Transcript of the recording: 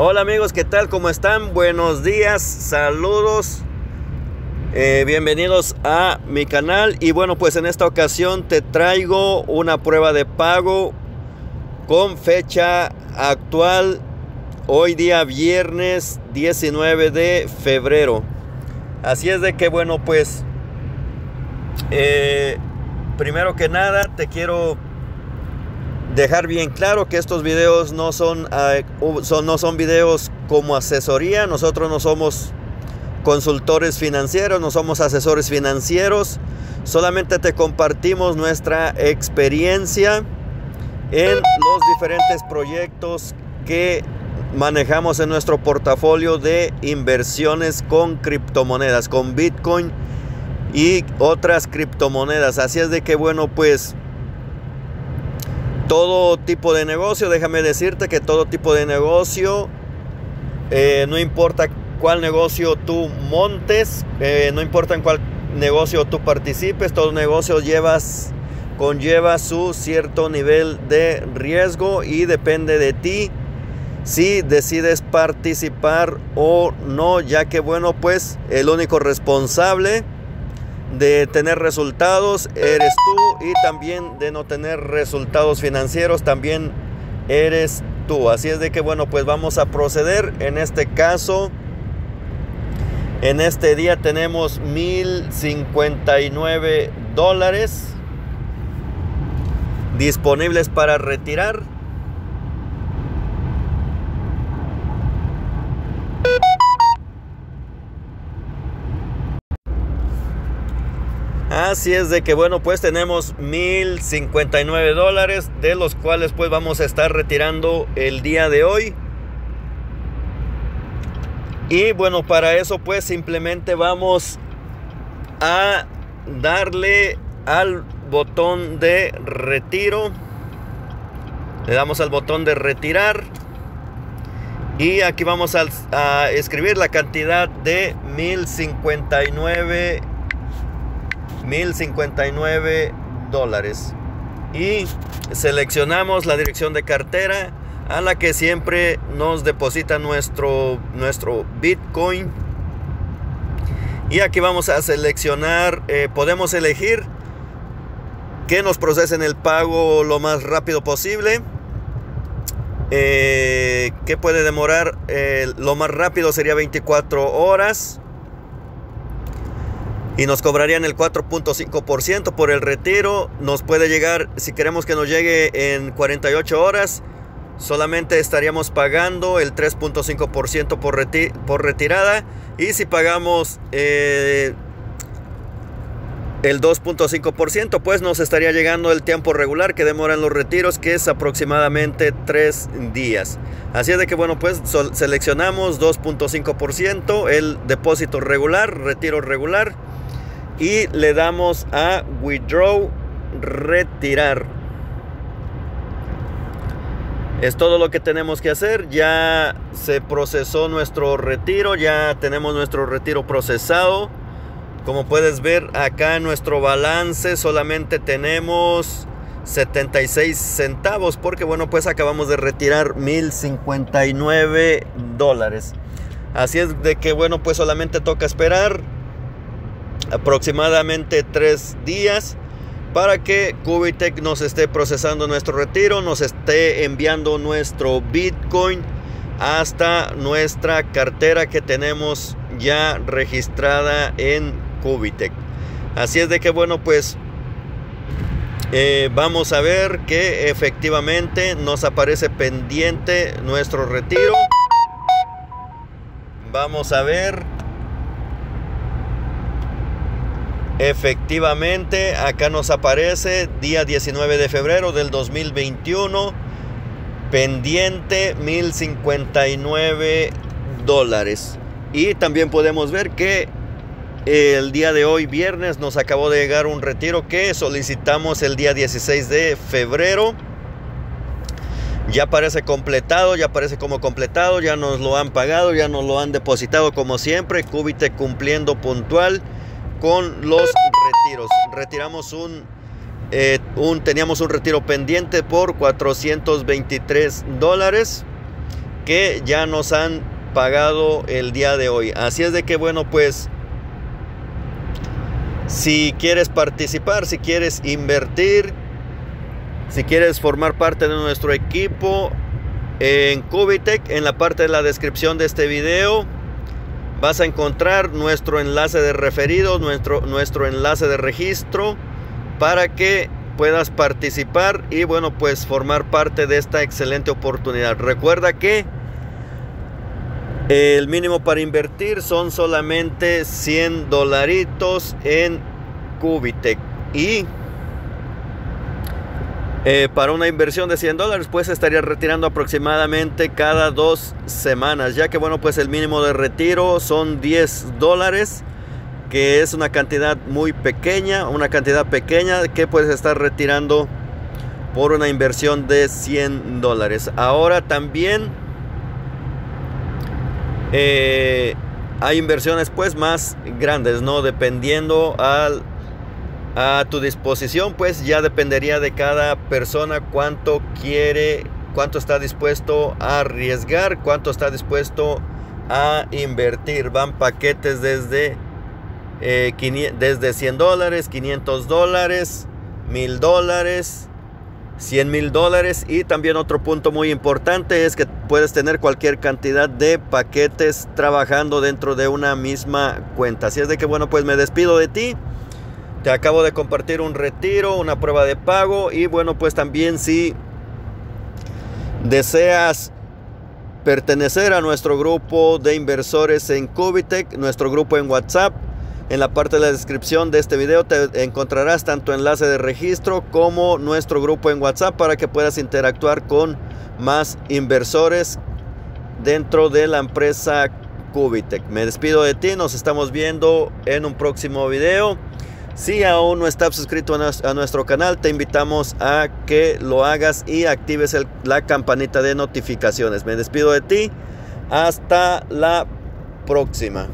Hola amigos, ¿qué tal? ¿Cómo están? Buenos días, saludos. Eh, bienvenidos a mi canal y bueno pues en esta ocasión te traigo una prueba de pago con fecha actual hoy día viernes 19 de febrero así es de que bueno pues eh, primero que nada te quiero dejar bien claro que estos videos no son, eh, son, no son videos como asesoría. Nosotros no somos consultores financieros, no somos asesores financieros. Solamente te compartimos nuestra experiencia en los diferentes proyectos que manejamos en nuestro portafolio de inversiones con criptomonedas, con Bitcoin y otras criptomonedas. Así es de que bueno, pues todo tipo de negocio, déjame decirte que todo tipo de negocio, eh, no importa cuál negocio tú montes, eh, no importa en cuál negocio tú participes, todo negocio llevas, conlleva su cierto nivel de riesgo y depende de ti si decides participar o no, ya que bueno, pues el único responsable de tener resultados eres tú y también de no tener resultados financieros también eres tú. Así es de que bueno, pues vamos a proceder. En este caso, en este día tenemos 1059 dólares disponibles para retirar. Así es de que bueno, pues tenemos 1059 dólares, de los cuales pues vamos a estar retirando el día de hoy. Y bueno, para eso pues simplemente vamos a darle al botón de retiro. Le damos al botón de retirar. Y aquí vamos a, escribir la cantidad de 1059 1059 dólares. Y seleccionamos la dirección de cartera a la que siempre nos deposita nuestro, nuestro Bitcoin. Y aquí vamos a seleccionar, eh, podemos elegir que nos procesen el pago lo más rápido posible. Eh, que puede demorar eh, lo más rápido sería 24 horas y nos cobrarían el 4.5% por el retiro. Nos puede llegar, si queremos que nos llegue en 48 horas, solamente estaríamos pagando el 3.5% por, por retirada. Y si pagamos eh, el 2.5%, pues nos estaría llegando el tiempo regular que demoran los retiros, que es aproximadamente 3 días. Así es de que, bueno, pues seleccionamos 2.5%, el depósito regular, retiro regular y le damos a withdraw retirar. Es todo lo que tenemos que hacer. Ya se procesó nuestro retiro ya tenemos nuestro retiro procesado. Como puedes ver acá en nuestro balance solamente tenemos 76 centavos porque bueno pues acabamos de retirar 1059 dólares. Así es de que bueno pues solamente toca esperar aproximadamente tres días para que Cubitec nos esté procesando nuestro retiro, nos esté enviando nuestro Bitcoin hasta nuestra cartera que tenemos ya registrada en Cubitec. Así es de que bueno, pues eh, vamos a ver que efectivamente nos aparece pendiente nuestro retiro. Vamos a ver Efectivamente, acá nos aparece día 19 de febrero del 2021, pendiente 1059 dólares. Y también podemos ver que el día de hoy, viernes, nos acabó de llegar un retiro que solicitamos el día 16 de febrero. Ya parece completado, ya parece como completado, ya nos lo han pagado, ya nos lo han depositado como siempre. Cúbite cumpliendo puntual con los retiros. Retiramos un, eh, un, teníamos un retiro pendiente por 423 dólares que ya nos han pagado el día de hoy. Así es de que bueno, pues si quieres participar, si quieres invertir, si quieres formar parte de nuestro equipo en Cubitec, en la parte de la descripción de este video vas a encontrar nuestro enlace de referidos, nuestro, nuestro enlace de registro para que puedas participar y bueno pues formar parte de esta excelente oportunidad. Recuerda que el mínimo para invertir son solamente 100 dolaritos en Cubitec y eh, para una inversión de 100 dólares pues estaría retirando aproximadamente cada dos semanas ya que bueno pues el mínimo de retiro son 10 dólares que es una cantidad muy pequeña una cantidad pequeña que puedes estar retirando por una inversión de 100 dólares. Ahora también eh, hay inversiones pues más grandes no dependiendo al a tu disposición, pues ya dependería de cada persona cuánto quiere, cuánto está dispuesto a arriesgar, cuánto está dispuesto a invertir. Van paquetes desde, eh, desde 100 dólares, 500 dólares, 1000 dólares, 100 mil dólares. Y también otro punto muy importante es que puedes tener cualquier cantidad de paquetes trabajando dentro de una misma cuenta. Así es de que bueno, pues me despido de ti. Te acabo de compartir un retiro, una prueba de pago y bueno, pues también si deseas pertenecer a nuestro grupo de inversores en Cubitec, nuestro grupo en WhatsApp, en la parte de la descripción de este video te encontrarás tanto enlace de registro como nuestro grupo en WhatsApp para que puedas interactuar con más inversores dentro de la empresa Cubitec. Me despido de ti, nos estamos viendo en un próximo video. Si aún no estás suscrito a nuestro canal, te invitamos a que lo hagas y actives la campanita de notificaciones. Me despido de ti. Hasta la próxima.